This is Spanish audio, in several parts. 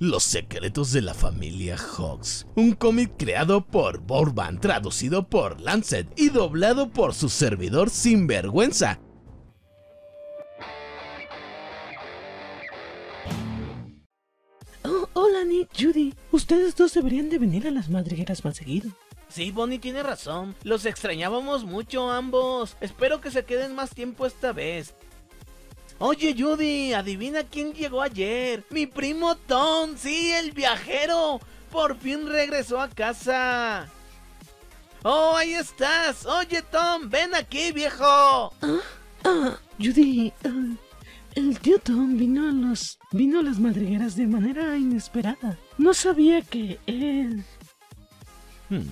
Los secretos de la familia Hawks, un cómic creado por Borban, traducido por Lancet y doblado por su servidor Sinvergüenza. Oh, hola Nick, Judy. Ustedes dos deberían de venir a las madrigueras más seguido. Sí, Bonnie tiene razón. Los extrañábamos mucho ambos. Espero que se queden más tiempo esta vez. Oye, Judy, adivina quién llegó ayer. Mi primo Tom, sí, el viajero. Por fin regresó a casa. Oh, ahí estás. Oye, Tom, ven aquí, viejo. Ah, ah Judy, ah, el tío Tom vino a los vino a las madrigueras de manera inesperada. No sabía que él. Hmm.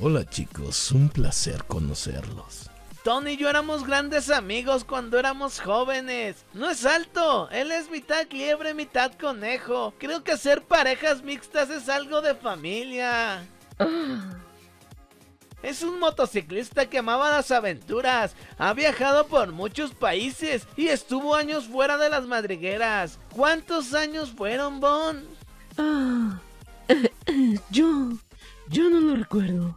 Hola chicos, un placer conocerlos. Tony y yo éramos grandes amigos cuando éramos jóvenes. No es alto, él es mitad liebre, mitad conejo. Creo que hacer parejas mixtas es algo de familia. Ah. Es un motociclista que amaba las aventuras. Ha viajado por muchos países y estuvo años fuera de las madrigueras. ¿Cuántos años fueron, Bon? Ah, eh, eh, yo, yo no lo recuerdo.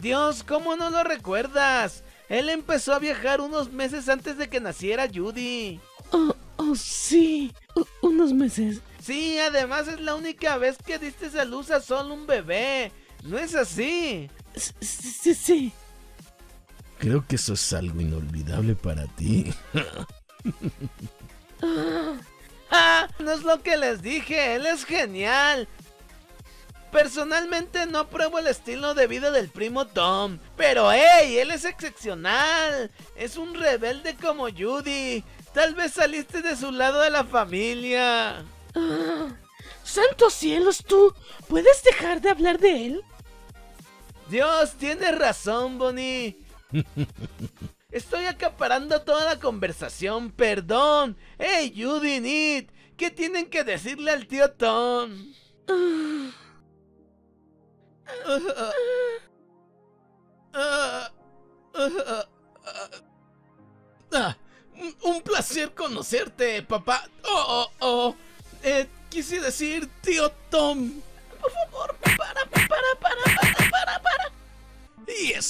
Dios, ¿cómo no lo recuerdas? Él empezó a viajar unos meses antes de que naciera Judy. Oh, oh sí, unos meses. Sí, además es la única vez que diste a luz a solo un bebé. ¿No es así? Sí, sí. Creo que eso es algo inolvidable para ti. ah, no es lo que les dije, él es genial. Personalmente no pruebo el estilo de vida del primo Tom, pero hey, él es excepcional. Es un rebelde como Judy. Tal vez saliste de su lado de la familia. Ah, ¡Santos cielos, tú! ¿Puedes dejar de hablar de él? Dios, tienes razón, Bonnie. Estoy acaparando toda la conversación, perdón. Hey, Judy, Nit, ¿qué tienen que decirle al tío Tom? Un placer conocerte, papá. Oh, oh, oh. Eh, quise decir, tío Tom. Por favor, para, para,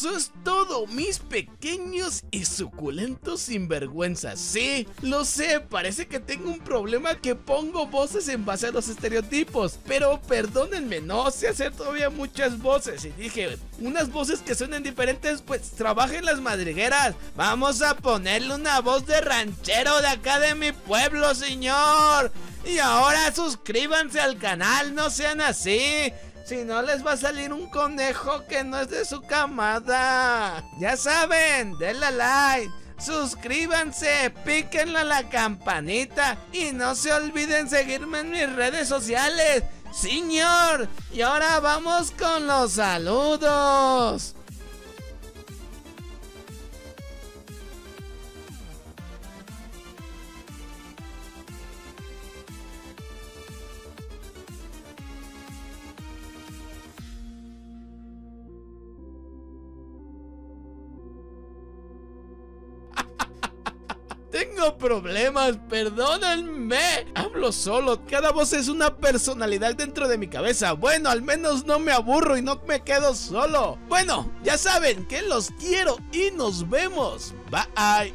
eso es todo, mis pequeños y suculentos sinvergüenzas. Sí, lo sé, parece que tengo un problema que pongo voces en base a los estereotipos. Pero perdónenme, no sé hacer todavía muchas voces. Y dije, unas voces que suenen diferentes, pues trabajen las madrigueras. Vamos a ponerle una voz de ranchero de acá de mi pueblo, señor. Y ahora suscríbanse al canal, no sean así. Si no les va a salir un conejo que no es de su camada. Ya saben, denle like. Suscríbanse, píquenle a la campanita y no se olviden seguirme en mis redes sociales. Señor, y ahora vamos con los saludos. Tengo problemas, perdónenme. Hablo solo, cada voz es una personalidad dentro de mi cabeza. Bueno, al menos no me aburro y no me quedo solo. Bueno, ya saben que los quiero y nos vemos. Bye.